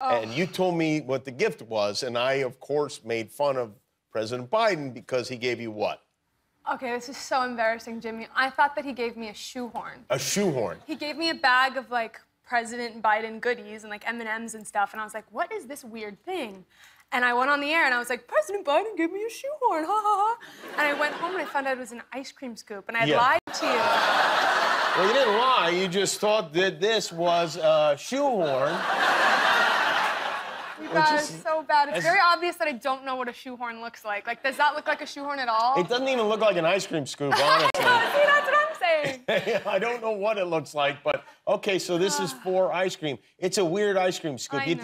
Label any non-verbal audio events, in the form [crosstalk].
Oh. And you told me what the gift was, and I, of course, made fun of President Biden because he gave you what? Okay, this is so embarrassing, Jimmy. I thought that he gave me a shoehorn. A shoehorn. He gave me a bag of like President Biden goodies and like M&Ms and stuff, and I was like, what is this weird thing? And I went on the air and I was like, President Biden gave me a shoehorn, ha ha ha. And I went home and I found out it was an ice cream scoop, and I Yeah. lied to you. Well, you didn't lie. You just thought that this was a shoehorn. Guys, is- so bad. It's very obvious that I don't know what a shoehorn looks like. Like, does that look like a shoehorn at all? It doesn't even look like an ice cream scoop, [laughs] Honestly, See, that's what I'm saying. [laughs] I don't know what it looks like, but okay, so this is [sighs] for ice cream. It's a weird ice cream scoop. I know.